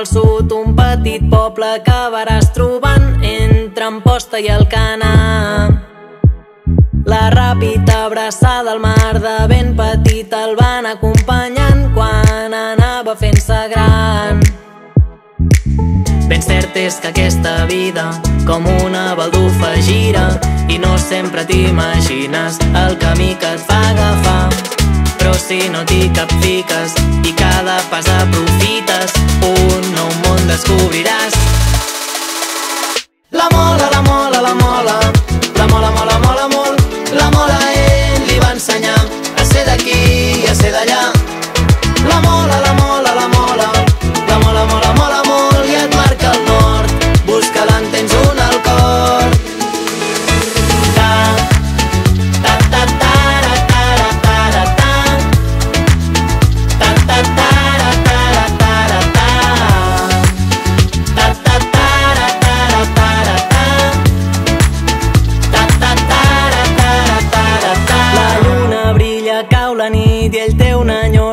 petit poble que acabaràs trobant entre Amposta i el Canà. La ràpida abraçada al mar de ben petit el van acompanyant quan anava fent-se gran. Ben cert és que aquesta vida com una baldufa gira i no sempre t'imagines el camí que et fa agafar. Si no t'hi capfiques i cada pas aprofites, un nou món descobriràs.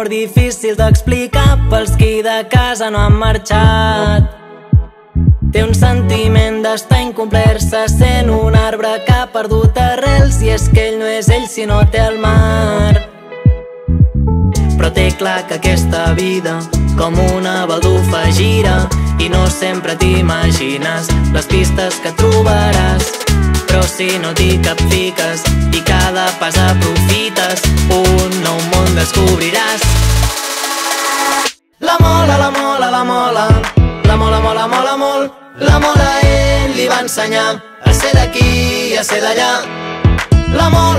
Enyor difícil d'explicar pels qui de casa no han marxat. Té un sentiment d'estar incomplert, se sent un arbre que ha perdut arrels i és que ell no és ell si no té el mar. Però té clar que aquesta vida com una baldufa gira i no sempre t'imagines les pistes que trobaràs. Però si no t'hi capfiques i cada pas aprofites, un nou món descobriràs. La mola, la mola, mola, mola molt. La mola ell li va ensenyar a ser d'aquí i a ser d'allà. La mola,